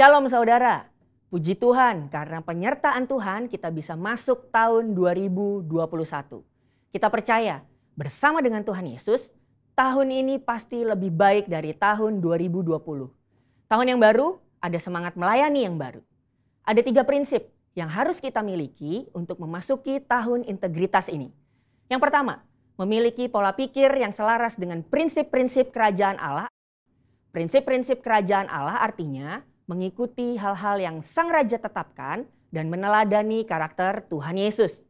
Shalom saudara. Puji Tuhan karena penyertaan Tuhan kita bisa masuk tahun 2021. Kita percaya bersama dengan Tuhan Yesus, tahun ini pasti lebih baik dari tahun 2020. Tahun yang baru ada semangat melayani yang baru. Ada tiga prinsip yang harus kita miliki untuk memasuki tahun integritas ini. Yang pertama, memiliki pola pikir yang selaras dengan prinsip-prinsip kerajaan Allah. Prinsip-prinsip kerajaan Allah artinya mengikuti hal-hal yang Sang Raja tetapkan dan meneladani karakter Tuhan Yesus.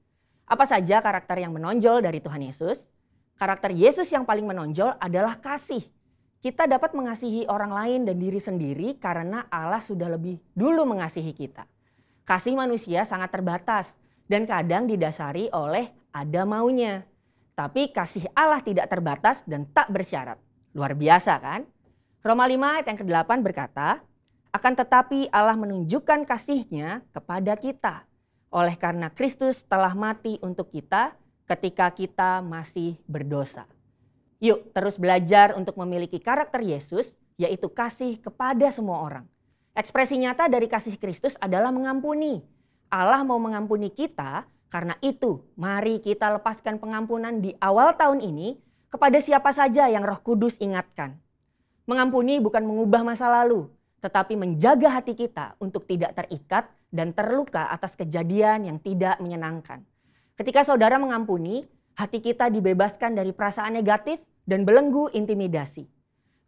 Apa saja karakter yang menonjol dari Tuhan Yesus? Karakter Yesus yang paling menonjol adalah kasih. Kita dapat mengasihi orang lain dan diri sendiri karena Allah sudah lebih dulu mengasihi kita. Kasih manusia sangat terbatas dan kadang didasari oleh ada maunya. Tapi kasih Allah tidak terbatas dan tak bersyarat. Luar biasa kan? Roma 5 ayat yang ke-8 berkata, akan tetapi Allah menunjukkan kasihnya kepada kita. Oleh karena Kristus telah mati untuk kita ketika kita masih berdosa. Yuk terus belajar untuk memiliki karakter Yesus, yaitu kasih kepada semua orang. Ekspresi nyata dari kasih Kristus adalah mengampuni. Allah mau mengampuni kita, karena itu mari kita lepaskan pengampunan di awal tahun ini kepada siapa saja yang roh kudus ingatkan. Mengampuni bukan mengubah masa lalu, tetapi menjaga hati kita untuk tidak terikat dan terluka atas kejadian yang tidak menyenangkan. Ketika saudara mengampuni, hati kita dibebaskan dari perasaan negatif dan belenggu intimidasi.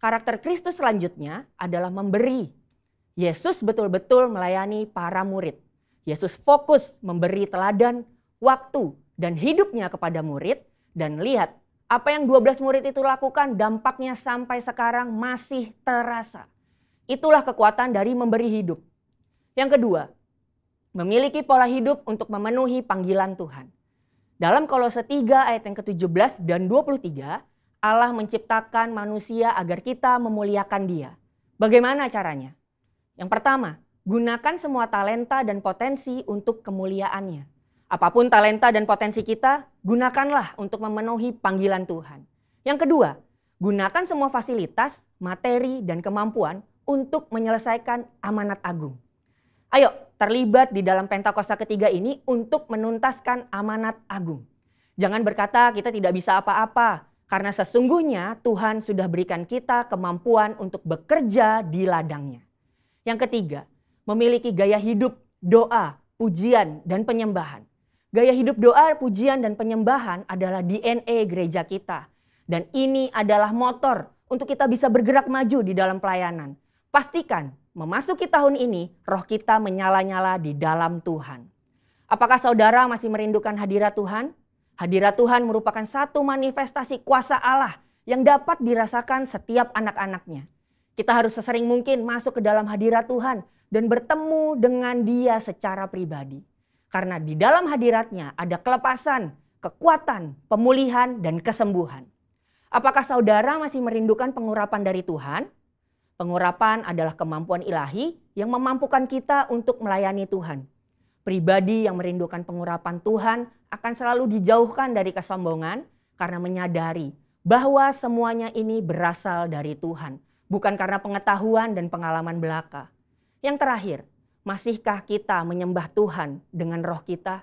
Karakter Kristus selanjutnya adalah memberi. Yesus betul-betul melayani para murid. Yesus fokus memberi teladan, waktu, dan hidupnya kepada murid. Dan lihat, apa yang 12 murid itu lakukan dampaknya sampai sekarang masih terasa. Itulah kekuatan dari memberi hidup. Yang kedua, memiliki pola hidup untuk memenuhi panggilan Tuhan. Dalam Kolose 3 ayat yang ke-17 dan 23, Allah menciptakan manusia agar kita memuliakan dia. Bagaimana caranya? Yang pertama, gunakan semua talenta dan potensi untuk kemuliaannya. Apa pun talenta dan potensi kita, gunakanlah untuk memenuhi panggilan Tuhan. Yang kedua, gunakan semua fasilitas, materi, dan kemampuan untuk menyelesaikan amanat agung. Ayo, terlibat di dalam Pentakosta ketiga ini untuk menuntaskan amanat agung. Jangan berkata kita tidak bisa apa-apa, karena sesungguhnya Tuhan sudah berikan kita kemampuan untuk bekerja di ladangnya. Yang ketiga, memiliki gaya hidup, doa, pujian, dan penyembahan. Gaya hidup doa, pujian, dan penyembahan adalah DNA gereja kita. Dan ini adalah motor untuk kita bisa bergerak maju di dalam pelayanan. Pastikan memasuki tahun ini roh kita menyala-nyala di dalam Tuhan. Apakah saudara masih merindukan hadirat Tuhan? Hadirat Tuhan merupakan satu manifestasi kuasa Allah yang dapat dirasakan setiap anak-anaknya. Kita harus sesering mungkin masuk ke dalam hadirat Tuhan dan bertemu dengan dia secara pribadi. Karena di dalam hadiratnya ada kelepasan, kekuatan, pemulihan, dan kesembuhan. Apakah saudara masih merindukan pengurapan dari Tuhan? Pengurapan adalah kemampuan ilahi yang memampukan kita untuk melayani Tuhan. Pribadi yang merindukan pengurapan Tuhan akan selalu dijauhkan dari kesombongan karena menyadari bahwa semuanya ini berasal dari Tuhan, bukan karena pengetahuan dan pengalaman belaka. Yang terakhir, masihkah kita menyembah Tuhan dengan roh kita?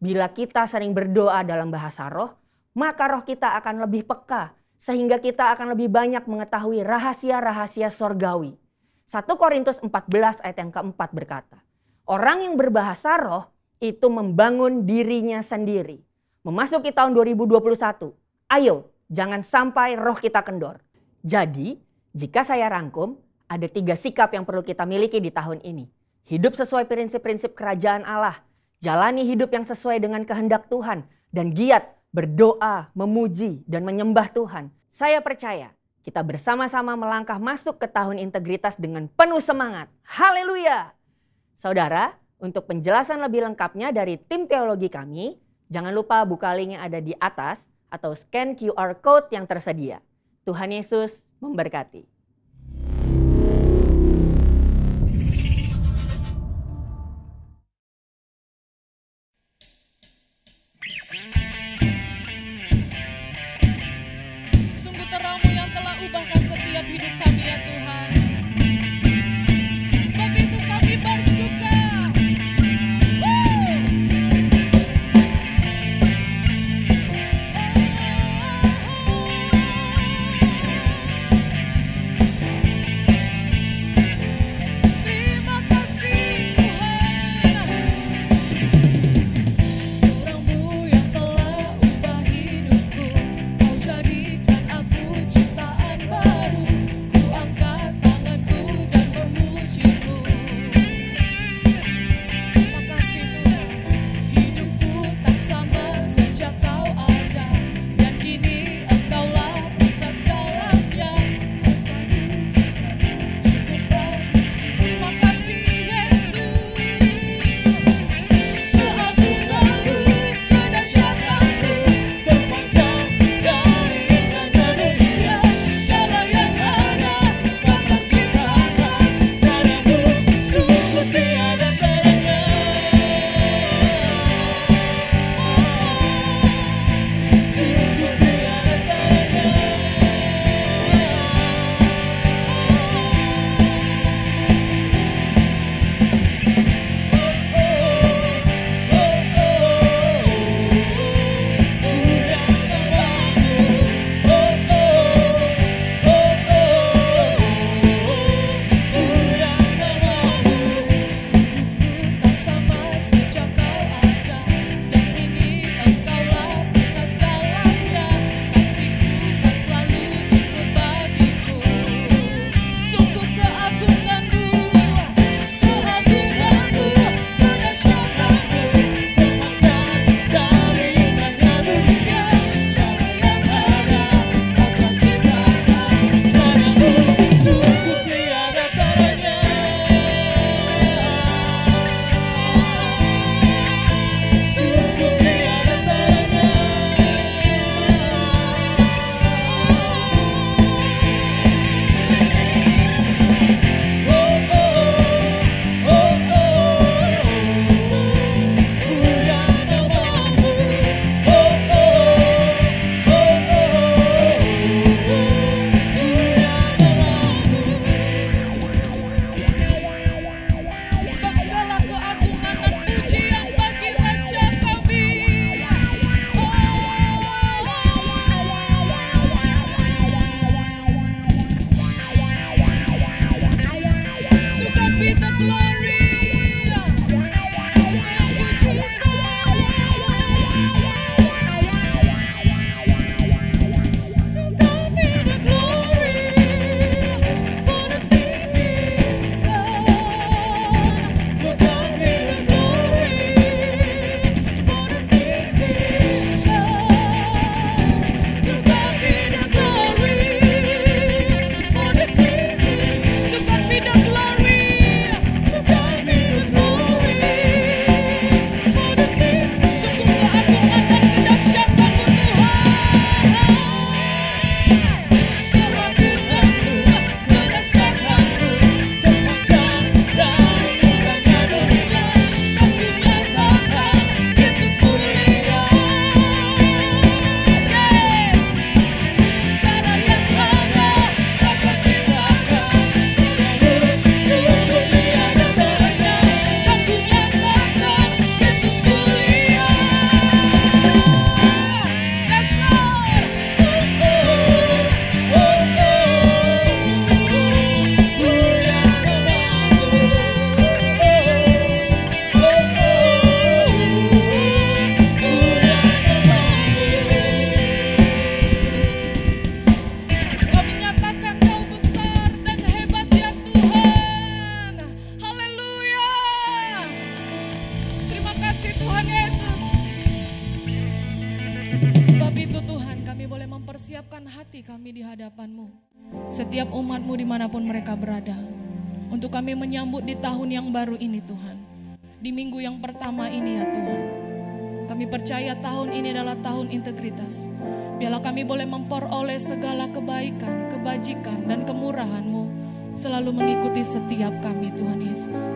Bila kita sering berdoa dalam bahasa roh, maka roh kita akan lebih peka sehingga kita akan lebih banyak mengetahui rahasia-rahasia sorgawi. 1 Korintus 14 ayat yang keempat berkata, Orang yang berbahasa roh itu membangun dirinya sendiri. Memasuki tahun 2021, ayo jangan sampai roh kita kendor. Jadi, jika saya rangkum, ada tiga sikap yang perlu kita miliki di tahun ini. Hidup sesuai prinsip-prinsip kerajaan Allah, jalani hidup yang sesuai dengan kehendak Tuhan, dan giat berdoa, memuji, dan menyembah Tuhan. Saya percaya kita bersama-sama melangkah masuk ke tahun integritas dengan penuh semangat. Haleluya! Saudara, untuk penjelasan lebih lengkapnya dari tim teologi kami, jangan lupa buka link yang ada di atas atau scan QR code yang tersedia. Tuhan Yesus memberkati. Hidup kami ya Tuhan. Selalu mengikuti setiap kami Tuhan Yesus.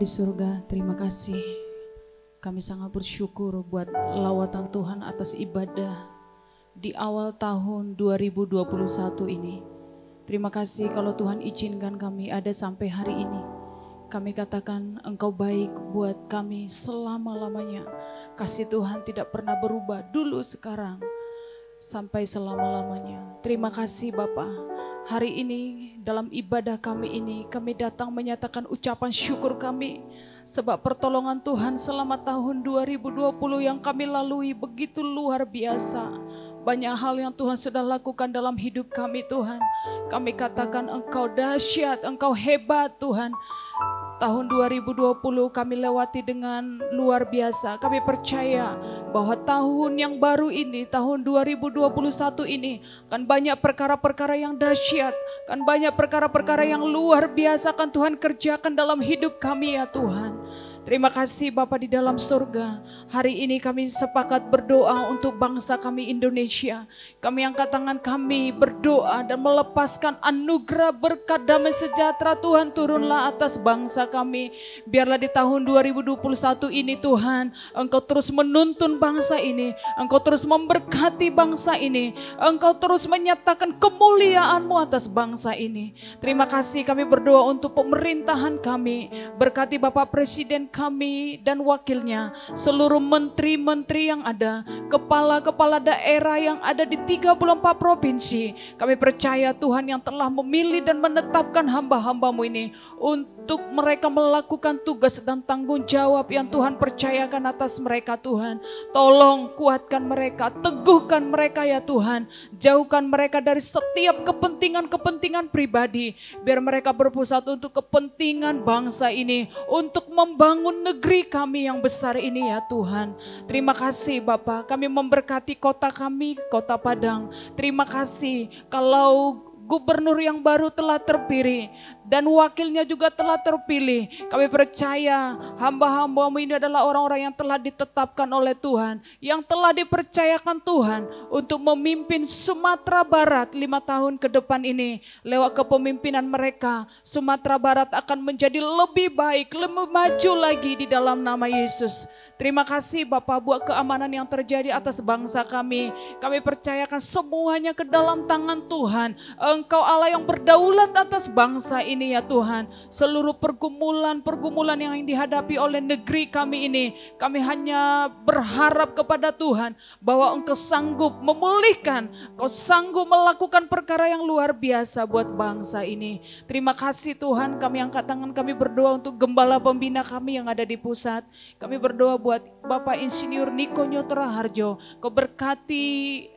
Di surga, terima kasih. Kami sangat bersyukur buat lawatan Tuhan atas ibadah di awal tahun 2021 ini. Terima kasih kalau Tuhan izinkan kami ada sampai hari ini. Kami katakan engkau baik buat kami selama-lamanya. Kasih Tuhan tidak pernah berubah dulu sekarang sampai selama-lamanya. Terima kasih Bapak. Hari ini dalam ibadah kami ini kami datang menyatakan ucapan syukur kami sebab pertolongan Tuhan selama tahun 2020 yang kami lalui begitu luar biasa. Banyak hal yang Tuhan sudah lakukan dalam hidup kami Tuhan. Kami katakan engkau dahsyat, engkau hebat Tuhan. Tahun 2020 kami lewati dengan luar biasa. Kami percaya bahwa tahun yang baru ini, tahun 2021 ini, kan banyak perkara-perkara yang dahsyat, kan banyak perkara-perkara yang luar biasa kan Tuhan kerjakan dalam hidup kami ya Tuhan. Terima kasih Bapak di dalam surga. Hari ini kami sepakat berdoa untuk bangsa kami Indonesia. Kami angkat tangan kami berdoa dan melepaskan anugerah berkat damai sejahtera Tuhan turunlah atas bangsa kami. Biarlah di tahun 2021 ini Tuhan, Engkau terus menuntun bangsa ini. Engkau terus memberkati bangsa ini. Engkau terus menyatakan kemuliaan-Mu atas bangsa ini. Terima kasih kami berdoa untuk pemerintahan kami. Berkati Bapak Presiden kami dan wakilnya, seluruh menteri-menteri yang ada, kepala-kepala daerah yang ada di 34 provinsi. Kami percaya Tuhan yang telah memilih dan menetapkan hamba-hambamu ini untuk mereka melakukan tugas dan tanggung jawab yang Tuhan percayakan atas mereka Tuhan. Tolong kuatkan mereka, teguhkan mereka ya Tuhan. Jauhkan mereka dari setiap kepentingan-kepentingan pribadi. Biar mereka berpusat untuk kepentingan bangsa ini. Untuk membangun membangun negeri kami yang besar ini ya Tuhan. Terima kasih Bapak, kami memberkati kota kami, kota Padang. Terima kasih kalau gubernur yang baru telah terpilih dan wakilnya juga telah terpilih. Kami percaya hamba-hambamu ini adalah orang-orang yang telah ditetapkan oleh Tuhan, yang telah dipercayakan Tuhan untuk memimpin Sumatera Barat lima tahun ke depan ini. Lewat kepemimpinan mereka, Sumatera Barat akan menjadi lebih baik, lebih maju lagi di dalam nama Yesus. Terima kasih Bapak buat keamanan yang terjadi atas bangsa kami. Kami percayakan semuanya ke dalam tangan Tuhan. Allah yang berdaulat atas bangsa ini ya Tuhan. Seluruh pergumulan-pergumulan yang dihadapi oleh negeri kami ini. Kami hanya berharap kepada Tuhan bahwa Engkau sanggup memulihkan. Engkau sanggup melakukan perkara yang luar biasa buat bangsa ini. Terima kasih Tuhan kami angkat tangan kami berdoa untuk gembala pembina kami yang ada di pusat. Kami berdoa buat Bapak Insinyur Niko Nyotra Harjo. Kau berkati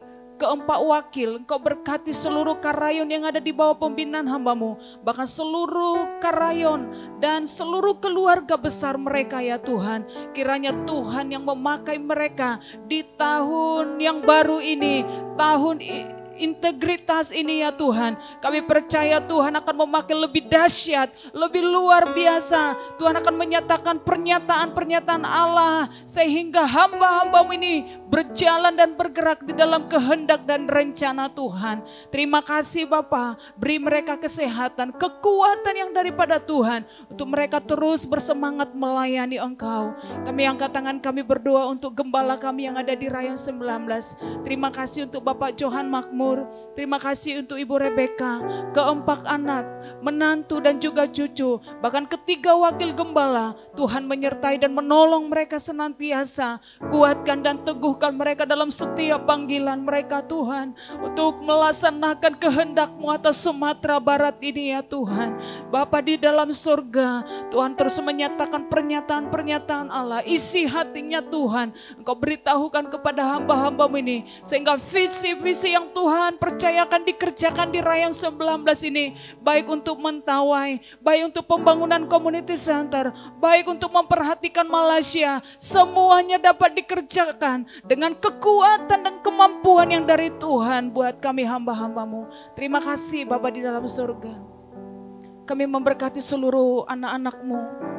keempat wakil, engkau berkati seluruh karayon yang ada di bawah pembinaan hambamu, bahkan seluruh karayon dan seluruh keluarga besar mereka ya Tuhan. Kiranya Tuhan yang memakai mereka di tahun yang baru ini, tahun ini integritas ini ya Tuhan. Kami percaya Tuhan akan memakai lebih dahsyat, lebih luar biasa. Tuhan akan menyatakan pernyataan-pernyataan Allah sehingga hamba-hambamu ini berjalan dan bergerak di dalam kehendak dan rencana Tuhan. Terima kasih Bapa, beri mereka kesehatan, kekuatan yang daripada Tuhan untuk mereka terus bersemangat melayani Engkau. Kami angkat tangan kami berdoa untuk gembala kami yang ada di Rayon 19. Terima kasih untuk Bapak Johan Makmur Makmur. Terima kasih untuk Ibu Rebeka, keempat anak, menantu dan juga cucu. Bahkan ketiga wakil gembala, Tuhan menyertai dan menolong mereka senantiasa. Kuatkan dan teguhkan mereka dalam setiap panggilan mereka Tuhan. Untuk melaksanakan kehendakmu atas Sumatera Barat ini ya Tuhan. Bapa di dalam surga, Tuhan terus menyatakan pernyataan-pernyataan Allah. Isi hatinya Tuhan. Engkau beritahukan kepada hamba-hambamu ini. Sehingga visi-visi yang Tuhan Tuhan percayakan dikerjakan di Rayon 19 ini. Baik untuk mentawai, baik untuk pembangunan community center, baik untuk memperhatikan Malaysia. Semuanya dapat dikerjakan dengan kekuatan dan kemampuan yang dari Tuhan buat kami hamba-hambamu. Terima kasih Bapak di dalam surga. Kami memberkati seluruh anak-anakmu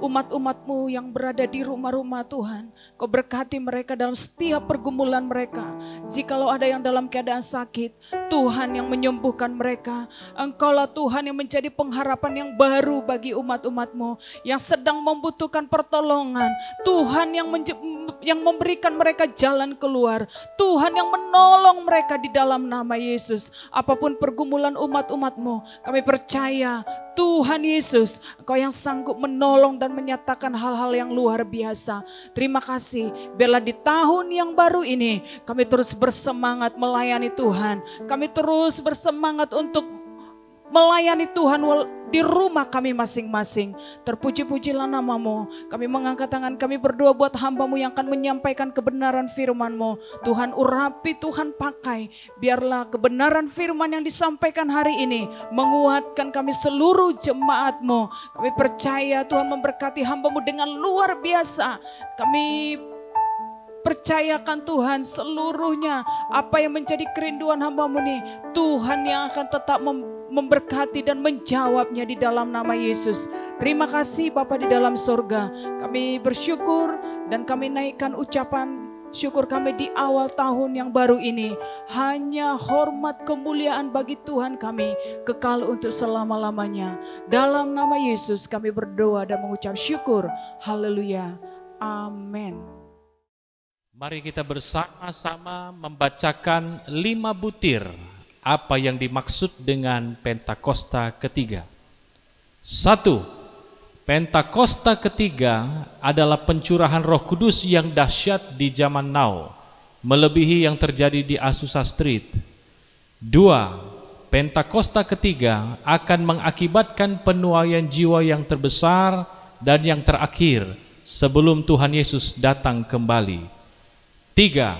umat-umatmu yang berada di rumah-rumah Tuhan. Kau berkati mereka dalam setiap pergumulan mereka. Jikalau ada yang dalam keadaan sakit, Tuhan yang menyembuhkan mereka. Engkaulah Tuhan yang menjadi pengharapan yang baru bagi umat-umatmu yang sedang membutuhkan pertolongan. Tuhan yang yang memberikan mereka jalan keluar. Tuhan yang menolong mereka di dalam nama Yesus. Apa pun pergumulan umat-umatmu, kami percaya Tuhan Yesus, Engkau yang sanggup menolong dan menyatakan hal-hal yang luar biasa. Terima kasih, biarlah di tahun yang baru ini kami terus bersemangat melayani Tuhan. Kami terus bersemangat untuk melayani Tuhan di rumah kami masing-masing. Terpuji-pujilah namamu. Kami mengangkat tangan kami berdoa buat hambamu yang akan menyampaikan kebenaran firmanmu. Tuhan urapi, Tuhan pakai. Biarlah kebenaran firman yang disampaikan hari ini menguatkan kami seluruh jemaatmu. Kami percaya Tuhan memberkati hambamu dengan luar biasa. Kami Percayakan Tuhan seluruhnya apa yang menjadi kerinduan hambamu ini. Tuhan yang akan tetap memberkati dan menjawabnya di dalam nama Yesus. Terima kasih Bapa di dalam sorga. Kami bersyukur dan kami naikkan ucapan syukur kami di awal tahun yang baru ini. Hanya hormat kemuliaan bagi Tuhan kami kekal untuk selama-lamanya. Dalam nama Yesus kami berdoa dan mengucap syukur. Haleluya. Amin. Mari kita bersama-sama membacakan lima butir apa yang dimaksud dengan Pentakosta ketiga. Satu, Pentakosta ketiga adalah pencurahan roh kudus yang dahsyat di zaman now, melebihi yang terjadi di Azusa Street. Dua, Pentakosta ketiga akan mengakibatkan penuaian jiwa yang terbesar dan yang terakhir sebelum Tuhan Yesus datang kembali. Tiga,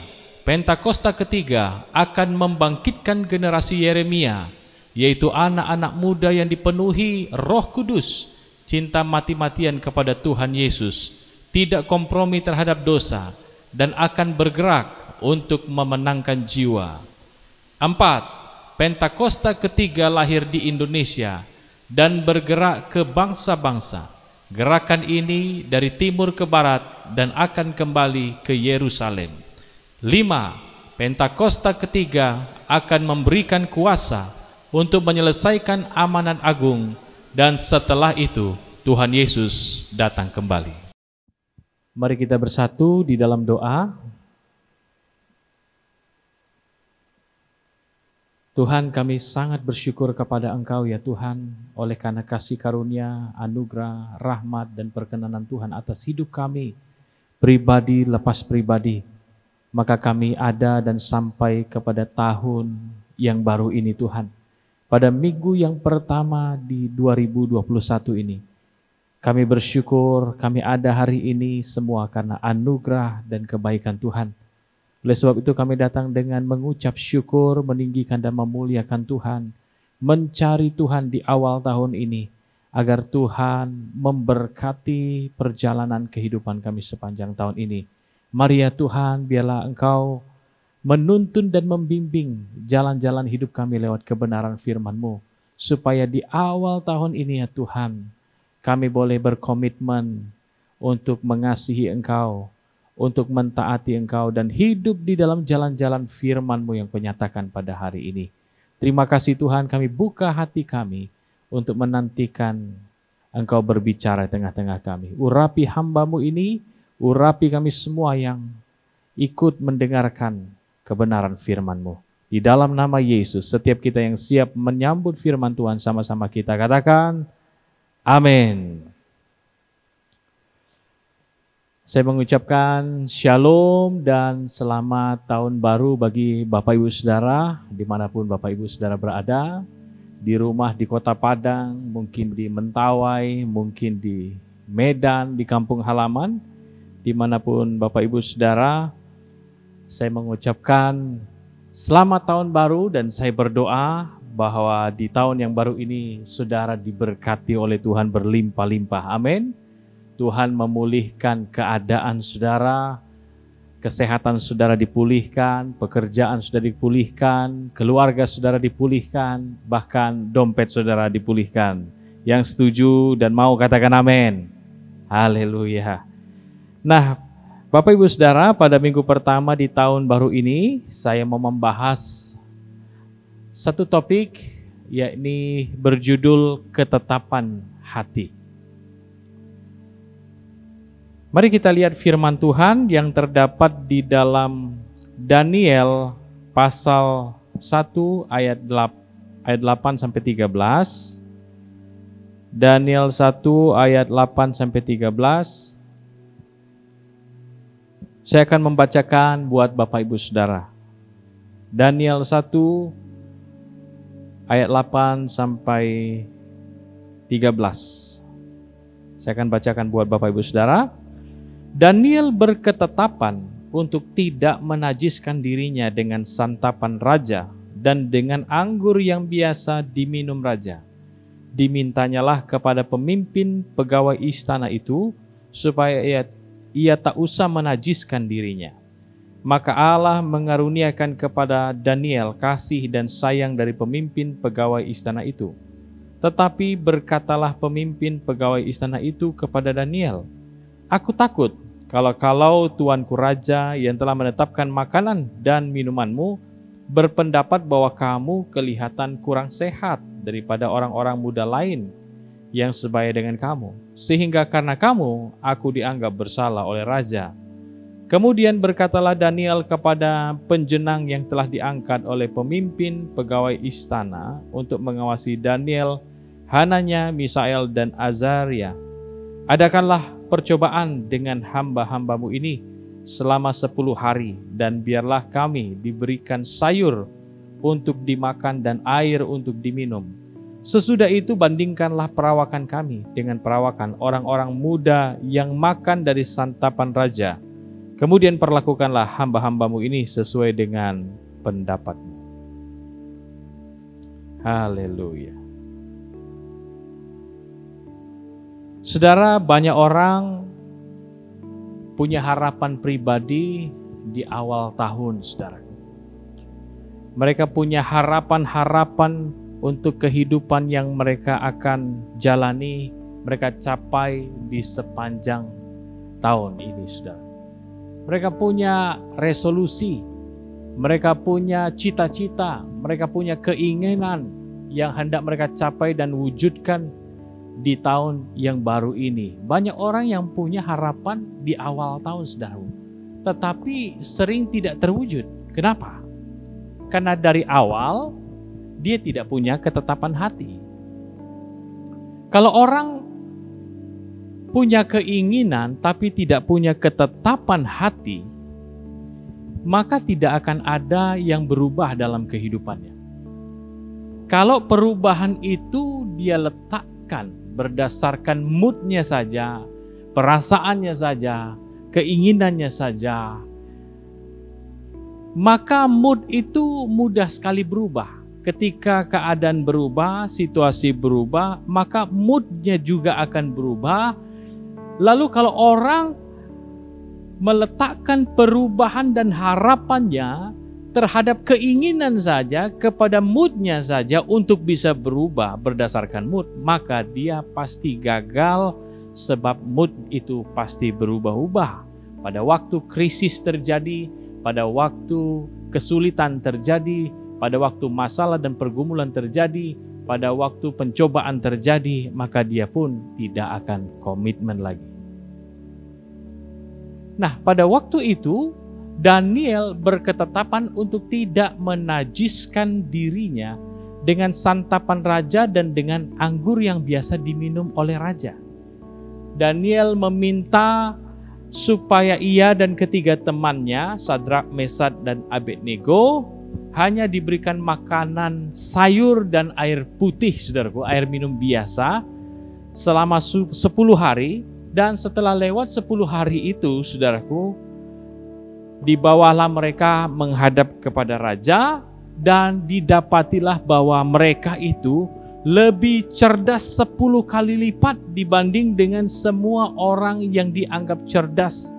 Pentakosta ketiga akan membangkitkan generasi Yeremia, yaitu anak-anak muda yang dipenuhi roh kudus, cinta mati-matian kepada Tuhan Yesus, tidak kompromi terhadap dosa, dan akan bergerak untuk memenangkan jiwa. Empat, Pentakosta ketiga lahir di Indonesia dan bergerak ke bangsa-bangsa. Gerakan ini dari timur ke barat dan akan kembali ke Yerusalem. Lima, Pentakosta ketiga akan memberikan kuasa untuk menyelesaikan amanat agung dan setelah itu Tuhan Yesus datang kembali. Mari kita bersatu di dalam doa. Tuhan kami sangat bersyukur kepada Engkau ya Tuhan oleh karena kasih karunia, anugerah, rahmat dan perkenanan Tuhan atas hidup kami pribadi lepas pribadi maka kami ada dan sampai kepada tahun yang baru ini Tuhan. Pada minggu yang pertama di 2021 ini, kami bersyukur kami ada hari ini semua karena anugerah dan kebaikan Tuhan. Oleh sebab itu kami datang dengan mengucap syukur, meninggikan dan memuliakan Tuhan, mencari Tuhan di awal tahun ini, agar Tuhan memberkati perjalanan kehidupan kami sepanjang tahun ini Mari ya Tuhan, biarlah Engkau menuntun dan membimbing jalan-jalan hidup kami lewat kebenaran firman-Mu. Supaya di awal tahun ini ya Tuhan, kami boleh berkomitmen untuk mengasihi Engkau, untuk mentaati Engkau dan hidup di dalam jalan-jalan firman-Mu yang penyatakan pada hari ini. Terima kasih Tuhan, kami buka hati kami untuk menantikan Engkau berbicara tengah-tengah kami. Urapi hambamu ini, Urapi kami semua yang ikut mendengarkan kebenaran firman-Mu. Di dalam nama Yesus, setiap kita yang siap menyambut firman Tuhan sama-sama kita katakan, Amin. Saya mengucapkan shalom dan selamat tahun baru bagi Bapak Ibu Saudara, di mana pun Bapak Ibu Saudara berada, di rumah di kota Padang, mungkin di Mentawai, mungkin di Medan, di kampung halaman, di mana pun Bapak Ibu Saudara, saya mengucapkan selamat tahun baru dan saya berdoa bahwa di tahun yang baru ini saudara diberkati oleh Tuhan berlimpah-limpah. Amin. Tuhan memulihkan keadaan saudara, kesehatan saudara dipulihkan, pekerjaan sudah dipulihkan, keluarga saudara dipulihkan, bahkan dompet saudara dipulihkan. Yang setuju dan mau katakan amin. Haleluya. Nah, Bapak Ibu Saudara, pada minggu pertama di tahun baru ini saya mau membahas satu topik yakni berjudul ketetapan hati. Mari kita lihat firman Tuhan yang terdapat di dalam Daniel pasal 1 ayat 8, ayat 8 sampai 13. Daniel 1 ayat 8 sampai 13. Saya akan membacakan buat Bapak Ibu Saudara. Daniel 1 ayat 8 sampai 13. Saya akan bacakan buat Bapak Ibu Saudara. Daniel berketetapan untuk tidak menajiskan dirinya dengan santapan raja dan dengan anggur yang biasa diminum raja. Dimintanyalah kepada pemimpin pegawai istana itu supaya ia, ia tak usah menajiskan dirinya. Maka Allah mengaruniakan kepada Daniel kasih dan sayang dari pemimpin pegawai istana itu. Tetapi berkatalah pemimpin pegawai istana itu kepada Daniel, Aku takut kalau-kalau tuanku raja yang telah menetapkan makanan dan minumanmu berpendapat bahwa kamu kelihatan kurang sehat daripada orang-orang muda lain yang sebaya dengan kamu. Sehingga karena kamu, aku dianggap bersalah oleh raja. Kemudian berkatalah Daniel kepada penjenang yang telah diangkat oleh pemimpin pegawai istana untuk mengawasi Daniel, Hananya, Misael, dan Azaria. Adakanlah percobaan dengan hamba-hambamu ini selama sepuluh hari, dan biarlah kami diberikan sayur untuk dimakan dan air untuk diminum. Sesudah itu bandingkanlah perawakan kami dengan perawakan orang-orang muda yang makan dari santapan raja. Kemudian perlakukanlah hamba-hambamu ini sesuai dengan pendapatmu. Haleluya. Saudara, banyak orang punya harapan pribadi di awal tahun, saudara. Mereka punya harapan-harapan untuk kehidupan yang mereka akan jalani, mereka capai di sepanjang tahun ini, saudara. Mereka punya resolusi, mereka punya cita-cita, mereka punya keinginan yang hendak mereka capai dan wujudkan di tahun yang baru ini. Banyak orang yang punya harapan di awal tahun, saudara. Tetapi sering tidak terwujud. Kenapa? Karena dari awal dia tidak punya ketetapan hati. Kalau orang punya keinginan tapi tidak punya ketetapan hati, maka tidak akan ada yang berubah dalam kehidupannya. Kalau perubahan itu dia letakkan berdasarkan moodnya saja, perasaannya saja, keinginannya saja, maka mood itu mudah sekali berubah. Ketika keadaan berubah, situasi berubah, maka moodnya juga akan berubah. Lalu kalau orang meletakkan perubahan dan harapannya terhadap keinginan saja, kepada moodnya saja untuk bisa berubah berdasarkan mood, maka dia pasti gagal sebab mood itu pasti berubah-ubah. Pada waktu krisis terjadi, pada waktu kesulitan terjadi, pada waktu masalah dan pergumulan terjadi, pada waktu pencobaan terjadi, maka dia pun tidak akan komitmen lagi. Nah, pada waktu itu Daniel berketetapan untuk tidak menajiskan dirinya dengan santapan raja dan dengan anggur yang biasa diminum oleh raja. Daniel meminta supaya ia dan ketiga temannya, Sadrak, Mesad, dan Abednego, hanya diberikan makanan sayur dan air putih, saudaraku, air minum biasa, selama 10 hari, dan setelah lewat 10 hari itu, saudaraku, dibawalah mereka menghadap kepada raja dan didapatilah bahwa mereka itu lebih cerdas sepuluh kali lipat dibanding dengan semua orang yang dianggap cerdas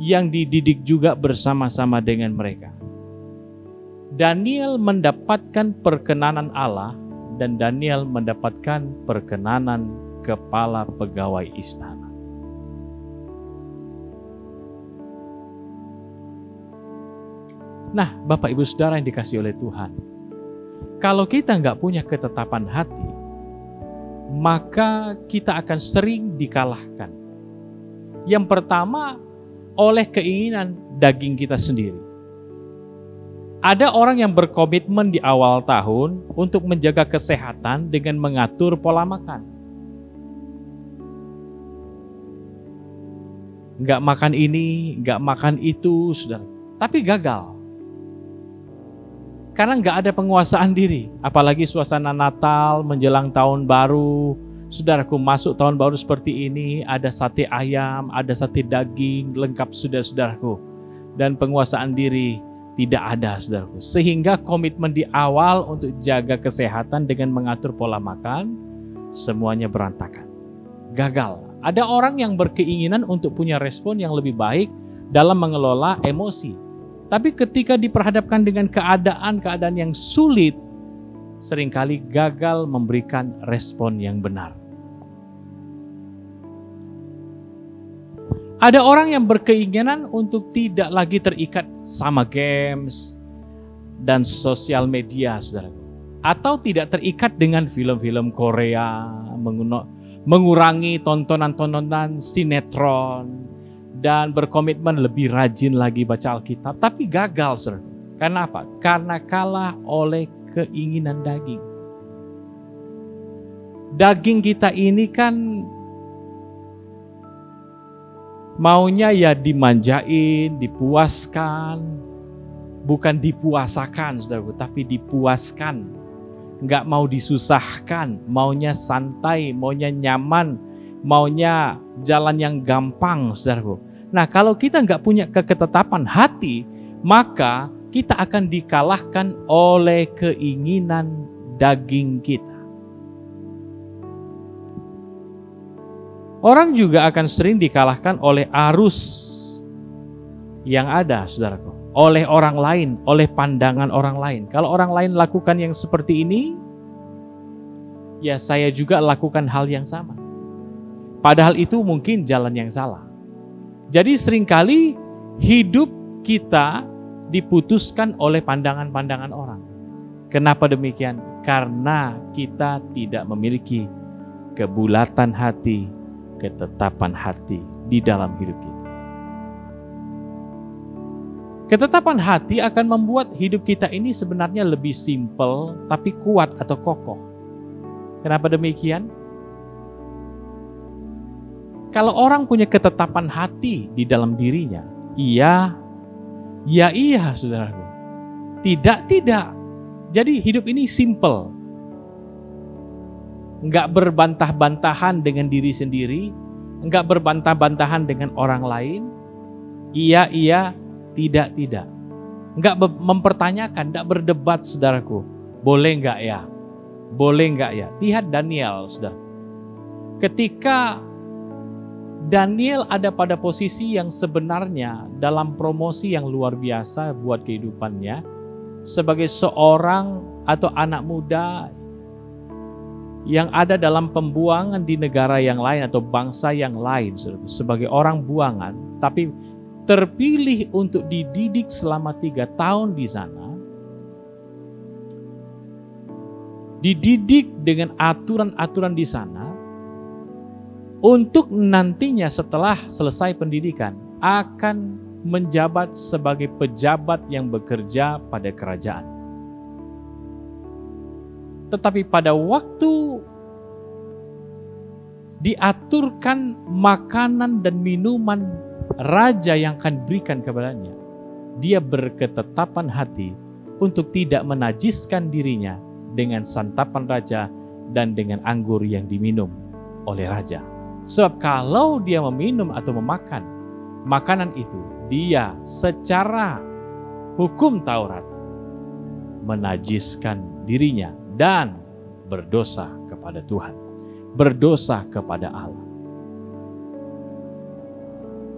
yang dididik juga bersama-sama dengan mereka. Daniel mendapatkan perkenanan Allah dan Daniel mendapatkan perkenanan kepala pegawai istana. Nah, Bapak Ibu Saudara yang dikasih oleh Tuhan, kalau kita nggak punya ketetapan hati, maka kita akan sering dikalahkan. Yang pertama, oleh keinginan daging kita sendiri. Ada orang yang berkomitmen di awal tahun untuk menjaga kesehatan dengan mengatur pola makan. Nggak makan ini, nggak makan itu, saudara. Tapi gagal karena nggak ada penguasaan diri. Apalagi suasana Natal menjelang tahun baru. Saudaraku masuk tahun baru seperti ini, ada sate ayam, ada sate daging, lengkap sudah saudaraku. Dan penguasaan diri tidak ada saudaraku. Sehingga komitmen di awal untuk jaga kesehatan dengan mengatur pola makan, semuanya berantakan. Gagal. Ada orang yang berkeinginan untuk punya respon yang lebih baik dalam mengelola emosi tapi ketika diperhadapkan dengan keadaan-keadaan yang sulit, sering kali gagal memberikan respon yang benar. Ada orang yang berkeinginan untuk tidak lagi terikat sama games dan sosial media, saudara. Atau tidak terikat dengan film-film Korea, mengurangi tontonan-tontonan sinetron, dan berkomitmen lebih rajin lagi baca Alkitab, tapi gagal, sir. Karena apa? Karena kalah oleh keinginan daging. Daging kita ini kan maunya ya dimanjain, dipuaskan, bukan dipuasakan, saudaraku, tapi dipuaskan. Nggak mau disusahkan, maunya santai, maunya nyaman, maunya jalan yang gampang, saudaraku. Nah, kalau kita nggak punya keketetapan hati, maka kita akan dikalahkan oleh keinginan daging kita. Orang juga akan sering dikalahkan oleh arus yang ada, saudaraku. Oleh orang lain, oleh pandangan orang lain. Kalau orang lain lakukan yang seperti ini, ya saya juga lakukan hal yang sama. Padahal itu mungkin jalan yang salah. Jadi sering kali hidup kita diputuskan oleh pandangan-pandangan orang. Kenapa demikian? Karena kita tidak memiliki kebulatan hati, ketetapan hati di dalam hidup kita. Ketetapan hati akan membuat hidup kita ini sebenarnya lebih simpel tapi kuat atau kokoh. Kenapa demikian? Kalau orang punya ketetapan hati di dalam dirinya, iya, ya iya saudaraku. Tidak, tidak. Jadi hidup ini simple. Enggak berbantah-bantahan dengan diri sendiri, enggak berbantah-bantahan dengan orang lain. Iya, iya, tidak, tidak. Enggak mempertanyakan, enggak berdebat saudaraku. Boleh enggak ya? Boleh enggak ya? Lihat Daniel, saudara. Ketika Daniel ada pada posisi yang sebenarnya dalam promosi yang luar biasa buat kehidupannya sebagai seorang atau anak muda yang ada dalam pembuangan di negara yang lain atau bangsa yang lain sebagai orang buangan tapi terpilih untuk dididik selama tiga tahun di sana dididik dengan aturan-aturan di sana untuk nantinya setelah selesai pendidikan akan menjabat sebagai pejabat yang bekerja pada kerajaan. Tetapi pada waktu diaturkan makanan dan minuman raja yang akan berikan kepadanya, dia berketetapan hati untuk tidak menajiskan dirinya dengan santapan raja dan dengan anggur yang diminum oleh raja. Sebab kalau dia meminum atau memakan makanan itu, dia secara hukum Taurat menajiskan dirinya dan berdosa kepada Tuhan, berdosa kepada Allah.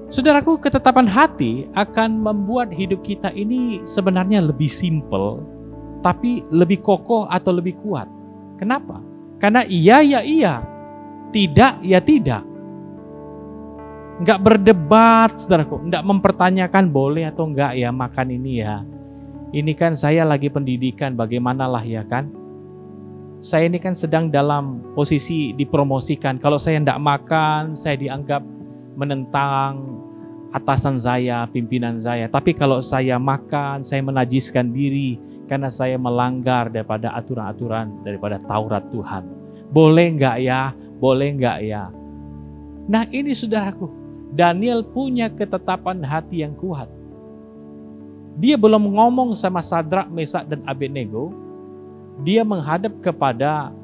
Saudaraku, ketetapan hati akan membuat hidup kita ini sebenarnya lebih simpel, tapi lebih kokoh atau lebih kuat. Kenapa? Karena iya ya iya, tidak, ya tidak. Enggak berdebat, saudaraku. Enggak mempertanyakan boleh atau enggak ya makan ini ya. Ini kan saya lagi pendidikan, bagaimanalah ya kan? Saya ini kan sedang dalam posisi dipromosikan. Kalau saya tidak makan, saya dianggap menentang atasan saya, pimpinan saya. Tapi kalau saya makan, saya menajiskan diri karena saya melanggar daripada aturan-aturan daripada Taurat Tuhan. Boleh nggak ya? Boleh nggak ya? Nah ini saudaraku, Daniel punya ketetapan hati yang kuat. Dia belum ngomong sama Sadrak, Mesak, dan Abednego. Dia menghadap kepada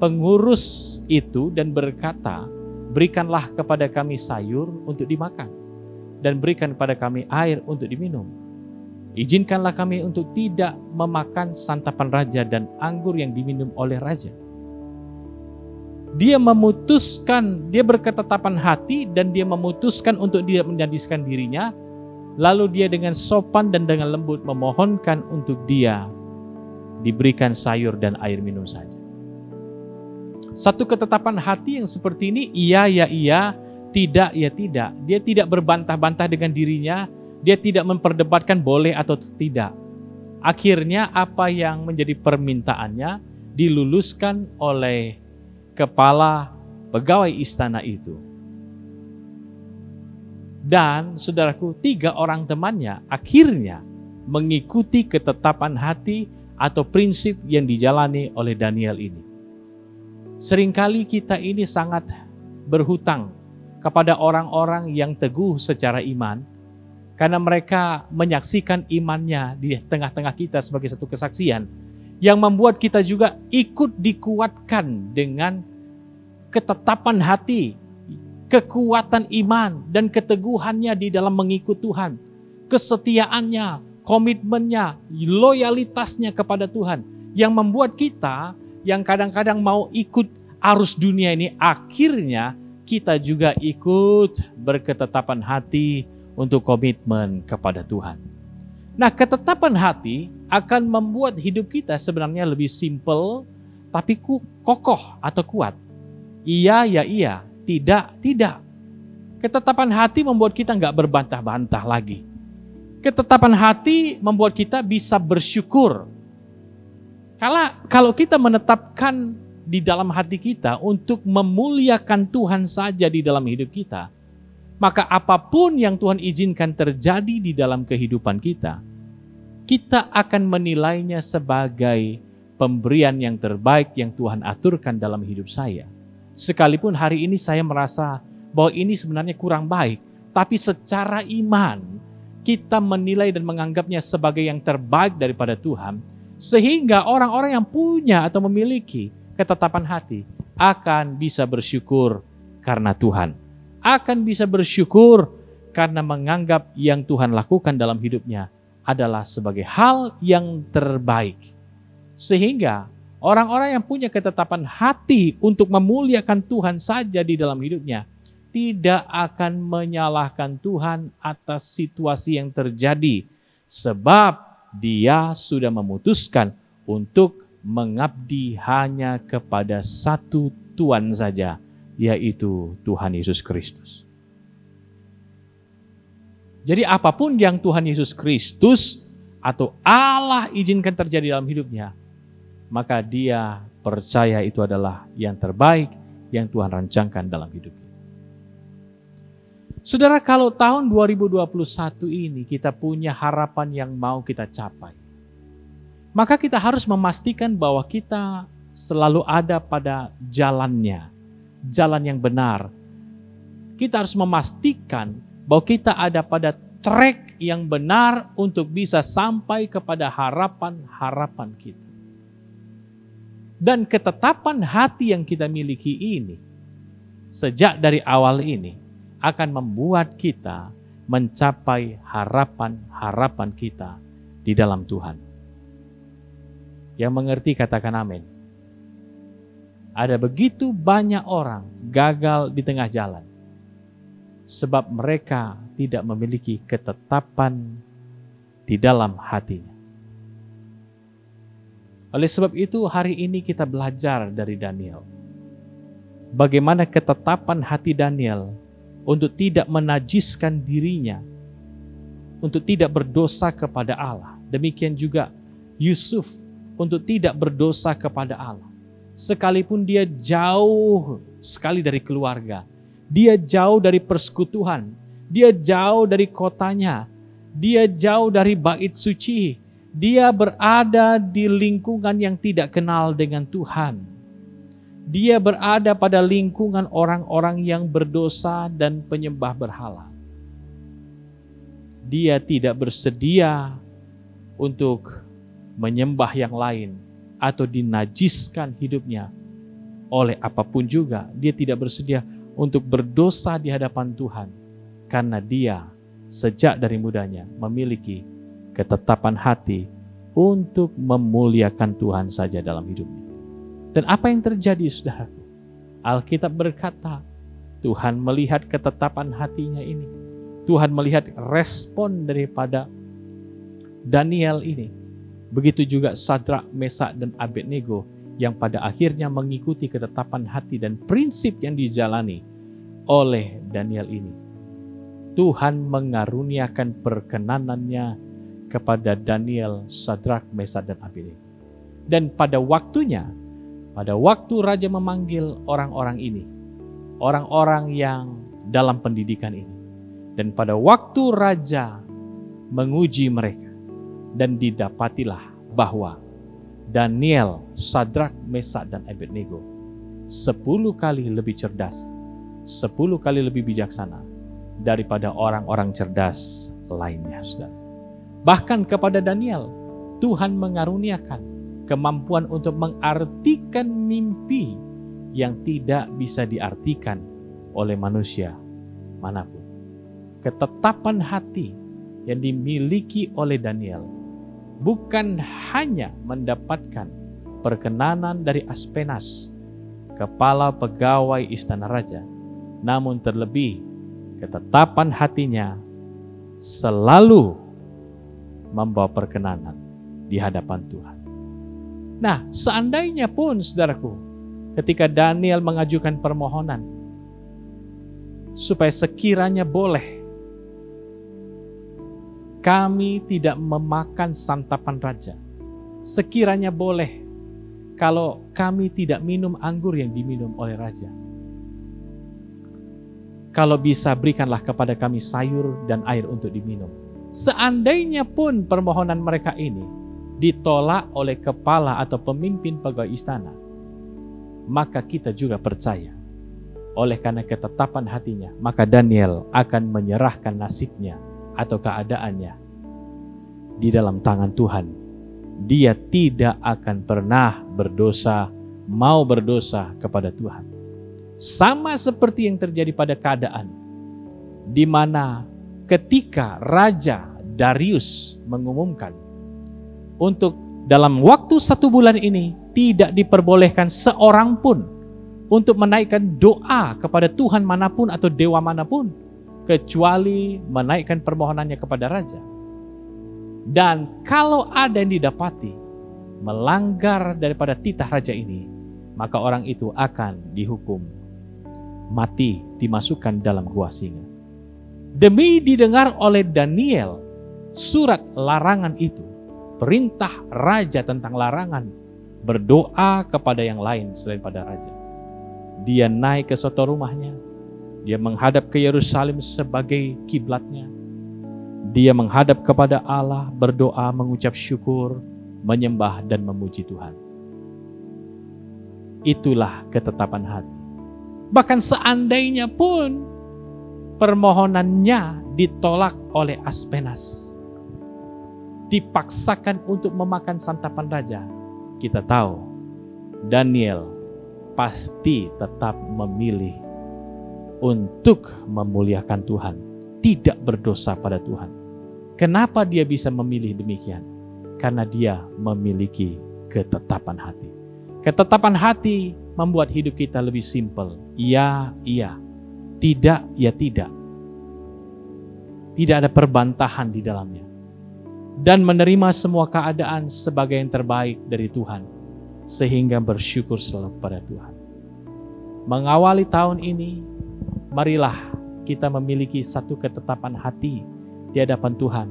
pengurus itu dan berkata, berikanlah kepada kami sayur untuk dimakan dan berikan kepada kami air untuk diminum. Izinkanlah kami untuk tidak memakan santapan raja dan anggur yang diminum oleh raja. Dia memutuskan, dia berketetapan hati dan dia memutuskan untuk dia menjadikan dirinya Lalu dia dengan sopan dan dengan lembut memohonkan untuk dia diberikan sayur dan air minum saja. Satu ketetapan hati yang seperti ini, iya ya iya, tidak ya tidak. Dia tidak berbantah-bantah dengan dirinya, dia tidak memperdebatkan boleh atau tidak. Akhirnya apa yang menjadi permintaannya diluluskan oleh kepala pegawai istana itu. Dan saudaraku, tiga orang temannya akhirnya mengikuti ketetapan hati atau prinsip yang dijalani oleh Daniel ini. Seringkali kita ini sangat berhutang kepada orang-orang yang teguh secara iman, karena mereka menyaksikan imannya di tengah-tengah kita sebagai satu kesaksian, yang membuat kita juga ikut dikuatkan dengan ketetapan hati kekuatan iman dan keteguhannya di dalam mengikut Tuhan, kesetiaannya, komitmennya, loyalitasnya kepada Tuhan yang membuat kita yang kadang-kadang mau ikut arus dunia ini akhirnya kita juga ikut berketetapan hati untuk komitmen kepada Tuhan. Nah, ketetapan hati akan membuat hidup kita sebenarnya lebih simple tapi kokoh atau kuat. Iya ya iya, tidak, tidak. Ketetapan hati membuat kita nggak berbantah-bantah lagi. Ketetapan hati membuat kita bisa bersyukur. Kalau kalau kita menetapkan di dalam hati kita untuk memuliakan Tuhan saja di dalam hidup kita, maka apa pun yang Tuhan izinkan terjadi di dalam kehidupan kita, kita akan menilainya sebagai pemberian yang terbaik yang Tuhan aturkan dalam hidup saya. Sekalipun hari ini saya merasa bahwa ini sebenarnya kurang baik, tapi secara iman kita menilai dan menganggapnya sebagai yang terbaik daripada Tuhan, sehingga orang-orang yang punya atau memiliki ketetapan hati akan bisa bersyukur karena Tuhan, akan bisa bersyukur karena menganggap yang Tuhan lakukan dalam hidupnya adalah sebagai hal yang terbaik, sehingga Orang-orang yang punya ketetapan hati untuk memuliakan Tuhan saja di dalam hidupnya, tidak akan menyalahkan Tuhan atas situasi yang terjadi, sebab dia sudah memutuskan untuk mengabdi hanya kepada satu Tuhan saja, yaitu Tuhan Yesus Kristus. Jadi, apa pun yang Tuhan Yesus Kristus atau Allah izinkan terjadi dalam hidupnya, maka dia percaya itu adalah yang terbaik yang Tuhan rancangkan dalam hidupnya. Saudara, kalau tahun 2021 ini kita punya harapan yang mau kita capai, maka kita harus memastikan bahwa kita selalu ada pada jalannya, jalan yang benar. Kita harus memastikan bahwa kita ada pada track yang benar untuk bisa sampai kepada harapan-harapan kita. Dan ketetapan hati yang kita miliki ini, sejak dari awal ini, akan membuat kita mencapai harapan-harapan kita di dalam Tuhan. Yang mengerti katakan amin. Ada begitu banyak orang gagal di tengah jalan. Sebab mereka tidak memiliki ketetapan di dalam hatinya. Oleh sebab itu hari ini kita belajar dari Daniel. Bagaimana ketetapan hati Daniel untuk tidak menajiskan dirinya, untuk tidak berdosa kepada Allah Demikian juga Yusuf untuk tidak berdosa kepada Allah. Sekalipun dia jauh sekali dari keluarga, dia jauh dari persekutuan, dia jauh dari kotanya, dia jauh dari bait suci, dia berada di lingkungan yang tidak kenal dengan Tuhan. Dia berada pada lingkungan orang-orang yang berdosa dan penyembah berhala. Dia tidak bersedia untuk menyembah yang lain atau dinajiskan hidupnya oleh apa pun juga. Dia tidak bersedia untuk berdosa di hadapan Tuhan karena dia sejak dari mudanya memiliki ketetapan hati untuk memuliakan Tuhan saja dalam hidupnya. Dan apa yang terjadi saudaraku? Alkitab berkata, Tuhan melihat ketetapan hatinya ini. Tuhan melihat respon daripada Daniel ini. Begitu juga Sadrak, Mesak, dan Abednego yang pada akhirnya mengikuti ketetapan hati dan prinsip yang dijalani oleh Daniel ini. Tuhan mengaruniakan perkenanannya kepada Daniel, Sadrak, Mesak, dan Abednego. Dan pada waktunya, pada waktu raja memanggil orang-orang ini, orang-orang yang dalam pendidikan ini, dan pada waktu raja menguji mereka, dan didapatilah bahwa Daniel, Sadrak, Mesak, dan Abednego sepuluh kali lebih cerdas, sepuluh kali lebih bijaksana daripada orang-orang cerdas lainnya, saudara. Bahkan kepada Daniel, Tuhan mengaruniakan kemampuan untuk mengartikan mimpi yang tidak bisa diartikan oleh manusia mana pun. Ketetapan hati yang dimiliki oleh Daniel bukan hanya mendapatkan perkenanan dari Aspenas, kepala pegawai istana raja, namun terlebih ketetapan hatinya selalu membawa perkenanan di hadapan Tuhan. Nah, seandainya pun saudaraku, ketika Daniel mengajukan permohonan supaya sekiranya boleh kami tidak memakan santapan raja. Sekiranya boleh kalau kami tidak minum anggur yang diminum oleh raja. Kalau bisa berikanlah kepada kami sayur dan air untuk diminum Seandainya pun permohonan mereka ini ditolak oleh kepala atau pemimpin pegawai istana, maka kita juga percaya. Oleh karena ketetapan hatinya, maka Daniel akan menyerahkan nasibnya atau keadaannya di dalam tangan Tuhan. Dia tidak akan pernah berdosa, mau berdosa kepada Tuhan. Sama seperti yang terjadi pada keadaan di mana ketika Raja Darius mengumumkan untuk dalam waktu satu bulan ini tidak diperbolehkan seorang pun untuk menaikkan doa kepada Tuhan mana pun atau dewa mana pun kecuali menaikkan permohonannya kepada raja. Dan kalau ada yang didapati melanggar daripada titah raja ini, maka orang itu akan dihukum mati dimasukkan dalam gua singa demi didengar oleh Daniel surat larangan itu, perintah raja tentang larangan berdoa kepada yang lain selain pada raja. Dia naik ke soto rumahnya, dia menghadap ke Yerusalem sebagai kiblatnya. Dia menghadap kepada Allah, berdoa, mengucap syukur, menyembah dan memuji Tuhan. Itulah ketetapan hati. Bahkan seandainya pun permohonannya ditolak oleh Aspenas. Dipaksakan untuk memakan santapan raja. Kita tahu Daniel pasti tetap memilih untuk memuliakan Tuhan, tidak berdosa pada Tuhan. Kenapa dia bisa memilih demikian? Karena dia memiliki ketetapan hati. Ketetapan hati membuat hidup kita lebih simpel. Iya, iya tidak, ya tidak. Tidak ada perbantahan di dalamnya. Dan menerima semua keadaan sebagai yang terbaik dari Tuhan. Sehingga bersyukur selalu kepada Tuhan. Mengawali tahun ini, marilah kita memiliki satu ketetapan hati di hadapan Tuhan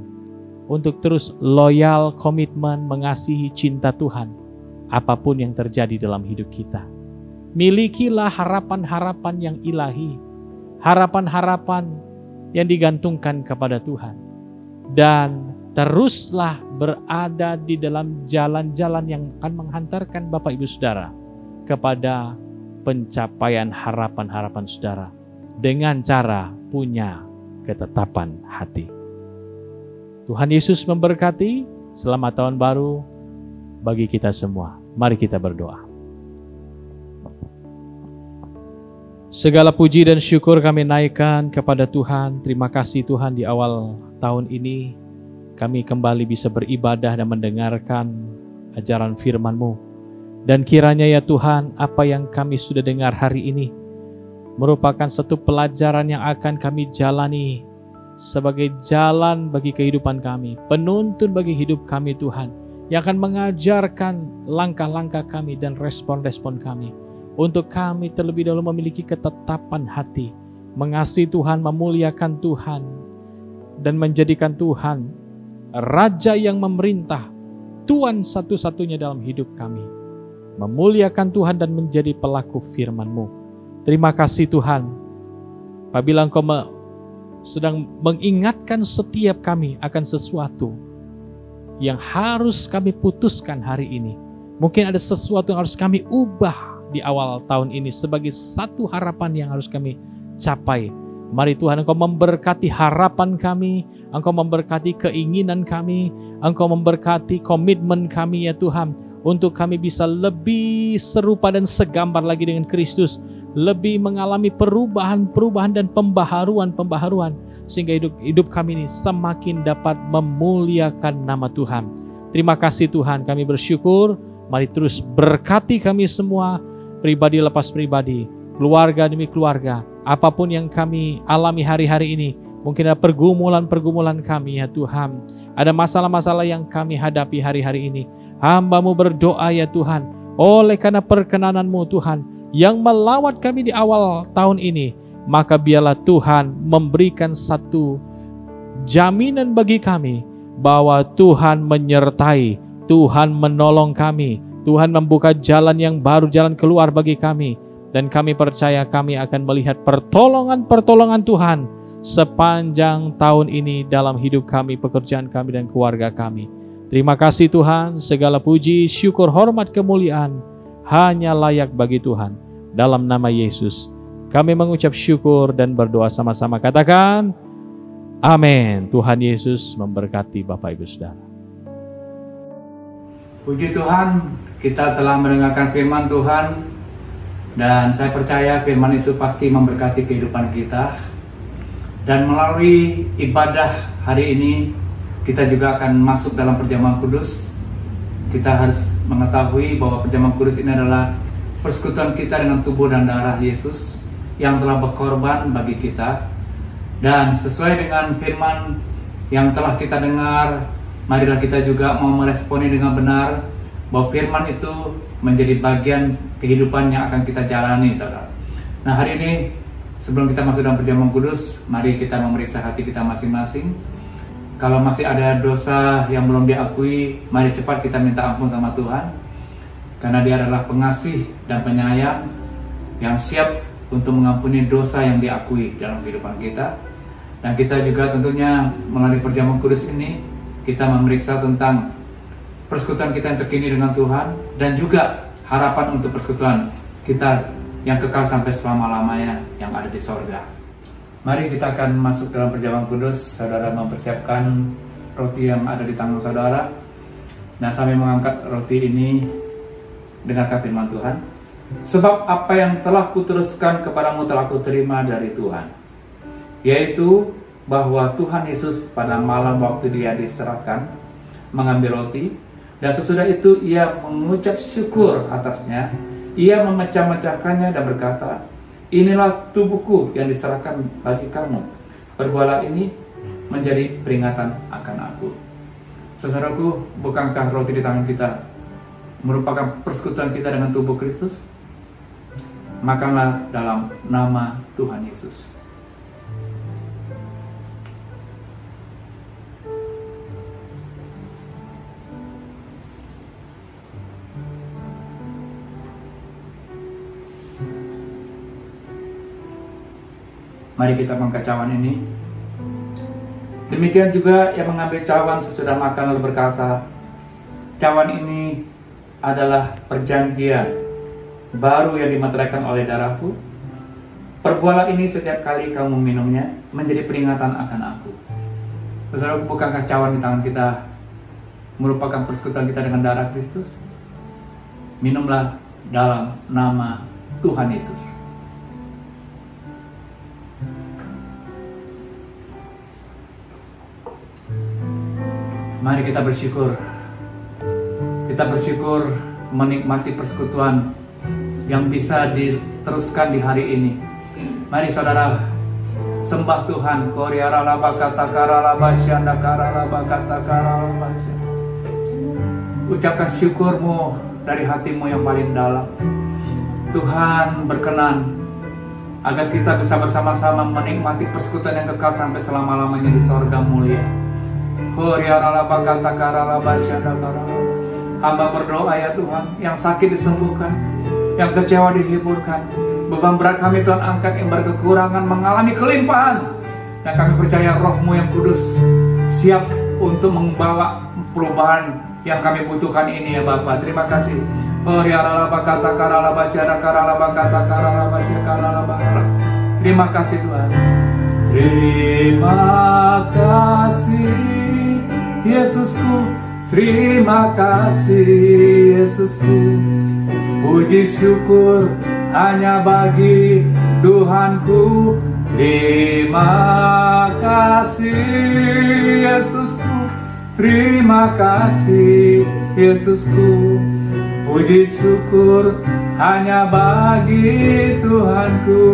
untuk terus loyal, komitmen, mengasihi cinta Tuhan, apa pun yang terjadi dalam hidup kita. Milikilah harapan-harapan yang ilahi, harapan-harapan yang digantungkan kepada Tuhan, dan teruslah berada di dalam jalan-jalan yang akan menghantarkan Bapak Ibu Saudara kepada pencapaian harapan-harapan saudara dengan cara punya ketetapan hati. Tuhan Yesus memberkati. Selamat tahun baru bagi kita semua. Mari kita berdoa. Segala puji dan syukur kami naikkan kepada Tuhan. Terima kasih Tuhan di awal tahun ini kami kembali bisa beribadah dan mendengarkan ajaran firman-Mu. Dan kiranya ya Tuhan, apa yang kami sudah dengar hari ini merupakan satu pelajaran yang akan kami jalani sebagai jalan bagi kehidupan kami, penuntun bagi hidup kami Tuhan, yang akan mengajarkan langkah-langkah kami dan respon-respon kami. Untuk kami terlebih dahulu memiliki ketetapan hati, mengasihi Tuhan, memuliakan Tuhan, dan menjadikan Tuhan Raja yang memerintah, Tuhan satu-satunya dalam hidup kami. Memuliakan Tuhan dan menjadi pelaku firman-Mu. Terima kasih Tuhan. Apabila Engkau sedang mengingatkan setiap kami akan sesuatu yang harus kami putuskan hari ini. Mungkin ada sesuatu yang harus kami ubah di awal tahun ini sebagai satu harapan yang harus kami capai Mari Tuhan Engkau memberkati harapan kami, Engkau memberkati keinginan kami, Engkau memberkati komitmen kami ya Tuhan, untuk kami bisa lebih serupa dan segambar lagi dengan Kristus, lebih mengalami perubahan-perubahan dan pembaharuan-pembaharuan, sehingga hidup hidup kami ini semakin dapat memuliakan nama Tuhan. Terima kasih Tuhan, kami bersyukur. Mari terus berkati kami semua, pribadi lepas pribadi, keluarga demi keluarga, apa pun yang kami alami hari-hari ini, mungkin ada pergumulan-pergumulan kami ya Tuhan, ada masalah-masalah yang kami hadapi hari-hari ini. Hambamu berdoa ya Tuhan, oleh karena perkenananmu Tuhan, yang melawat kami di awal tahun ini, maka biarlah Tuhan memberikan satu jaminan bagi kami bahwa Tuhan menyertai, Tuhan menolong kami, Tuhan membuka jalan yang baru, jalan keluar bagi kami. Dan kami percaya kami akan melihat pertolongan-pertolongan Tuhan sepanjang tahun ini dalam hidup kami, pekerjaan kami, dan keluarga kami. Terima kasih Tuhan, segala puji, syukur, hormat, kemuliaan hanya layak bagi Tuhan. Dalam nama Yesus, kami mengucap syukur dan berdoa sama-sama. Katakan, Amin. Tuhan Yesus memberkati Bapak Ibu Saudara. Puji Tuhan, kita telah mendengarkan firman Tuhan dan saya percaya firman itu pasti memberkati kehidupan kita. Dan melalui ibadah hari ini, kita juga akan masuk dalam perjamuan kudus. Kita harus mengetahui bahwa perjamuan kudus ini adalah persekutuan kita dengan tubuh dan darah Yesus yang telah berkorban bagi kita. Dan sesuai dengan firman yang telah kita dengar, marilah kita juga mau meresponi dengan benar bahwa firman itu menjadi bagian kehidupan yang akan kita jalani, saudara. Nah, hari ini sebelum kita masuk dalam perjamuan kudus, mari kita memeriksa hati kita masing-masing. Kalau masih ada dosa yang belum diakui, mari cepat kita minta ampun sama Tuhan. Karena dia adalah pengasih dan penyayang yang siap untuk mengampuni dosa yang diakui dalam kehidupan kita. Dan kita juga tentunya melalui perjamuan kudus ini, kita memeriksa tentang persekutuan kita yang terkini dengan Tuhan dan juga harapan untuk persekutuan kita yang kekal sampai selama-lamanya yang ada di sorga. Mari kita akan masuk dalam perjamuan kudus. Saudara mempersiapkan roti yang ada di tangan saudara. Nah, sambil mengangkat roti ini, dengarkan firman Tuhan. Sebab apa yang telah kuteruskan kepadamu telah kuterima dari Tuhan. Yaitu bahwa Tuhan Yesus pada malam waktu dia diserahkan, mengambil roti, dan sesudah itu ia mengucap syukur atasnya. Ia memecah-mecahkannya dan berkata, Inilah tubuhku yang diserahkan bagi kamu. Perbualah ini menjadi peringatan akan aku. Saudaraku, bukankah roti di tangan kita merupakan persekutuan kita dengan tubuh Kristus? Makanlah dalam nama Tuhan Yesus. Mari kita mengangkat cawan ini. Demikian juga yang mengambil cawan sesudah makan lalu berkata, cawan ini adalah perjanjian baru yang dimateraikan oleh darahku. Perbualah ini setiap kali kamu meminumnya menjadi peringatan akan aku. Saudara, bukankah cawan di tangan kita merupakan persekutuan kita dengan darah Kristus? Minumlah dalam nama Tuhan Yesus. Mari kita bersyukur. Kita bersyukur menikmati persekutuan yang bisa diteruskan di hari ini. Mari saudara sembah Tuhan. Koryara laba kata laba syanda kara laba kata Ucapkan syukurmu dari hatimu yang paling dalam. Tuhan berkenan agar kita bisa bersama-sama menikmati persekutuan yang kekal sampai selama-lamanya di sorga mulia. Hamba berdoa ya Tuhan, yang sakit disembuhkan, yang kecewa dihiburkan, beban berat kami Tuhan angkat yang berkekurangan mengalami kelimpahan. Dan kami percaya rohmu yang kudus siap untuk membawa perubahan yang kami butuhkan ini ya Bapak. Terima kasih. Terima kasih Tuhan. Terima kasih Yesusku Terima kasih Yesusku. Puji syukur hanya bagi Tuhanku. Terima kasih Yesusku. Terima kasih Yesusku. Puji syukur hanya bagi Tuhanku.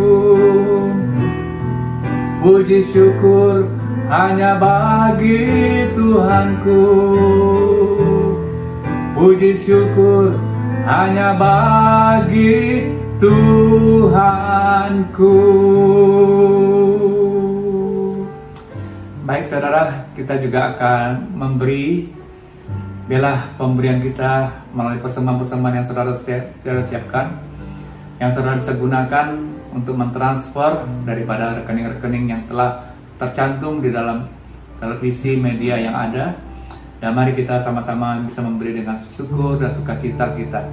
Puji syukur hanya bagi Tuhanku. Puji syukur hanya bagi Tuhanku. Baik saudara, kita juga akan memberi Biarlah pemberian kita melalui persembahan-persembahan yang saudara, saudara siapkan Yang saudara bisa gunakan untuk mentransfer daripada rekening-rekening yang telah tercantum di dalam televisi media yang ada dan mari kita sama-sama bisa memberi dengan syukur dan sukacita kita.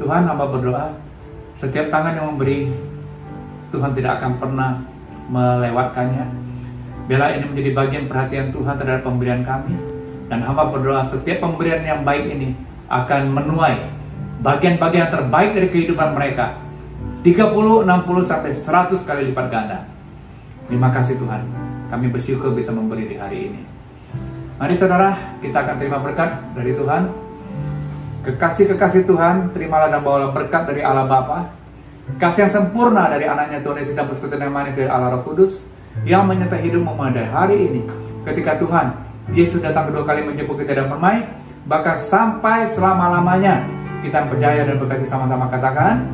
Tuhan hamba berdoa, setiap tangan yang memberi, Tuhan tidak akan pernah melewatkannya. Bila ini menjadi bagian perhatian Tuhan terhadap pemberian kami. Dan hamba berdoa setiap pemberian yang baik ini akan menuai bagian-bagian terbaik dari kehidupan mereka. 30, 60, sampai 100 kali lipat ganda. Terima kasih Tuhan. Kami bersyukur bisa memberi di hari ini. Mari saudara, kita akan terima berkat dari Tuhan. Kekasih-kekasih Tuhan, terimalah dan bawalah berkat dari Allah Bapa. Kasih yang sempurna dari anaknya Tuhan Yesus dan persekutuan yang manis dari Allah Roh Kudus yang menyertai hidup memadai hari ini. Ketika Tuhan Yesus datang kedua kali menjemput kita dan permai, bahkan sampai selama-lamanya kita percaya dan berkati sama-sama katakan,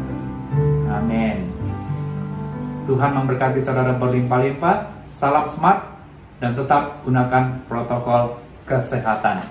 Amin. Tuhan memberkati saudara berlimpah-limpah. Salam smart dan tetap gunakan protokol kesehatan.